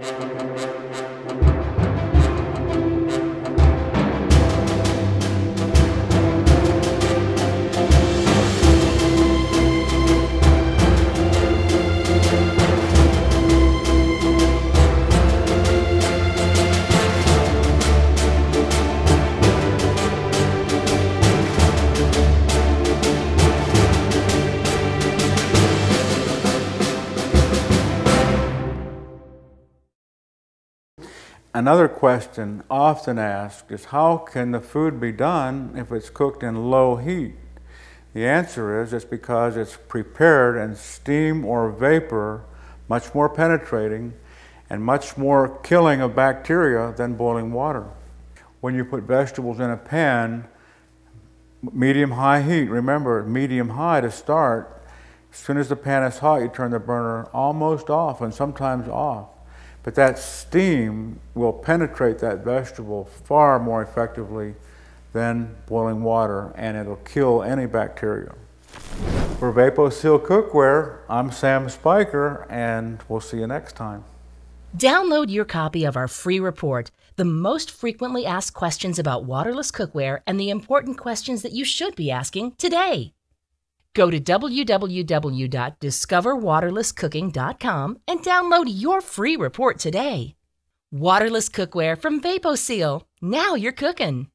Música Another question often asked is how can the food be done if it's cooked in low heat? The answer is it's because it's prepared in steam or vapor, much more penetrating and much more killing of bacteria than boiling water. When you put vegetables in a pan, medium high heat, remember medium high to start, as soon as the pan is hot, you turn the burner almost off and sometimes off. But that steam will penetrate that vegetable far more effectively than boiling water and it'll kill any bacteria. For VapoSeal Cookware, I'm Sam Spiker and we'll see you next time. Download your copy of our free report, The Most Frequently Asked Questions About Waterless Cookware and the Important Questions That You Should Be Asking today. Go to www.discoverwaterlesscooking.com and download your free report today. Waterless cookware from VapoSeal. Now you're cooking.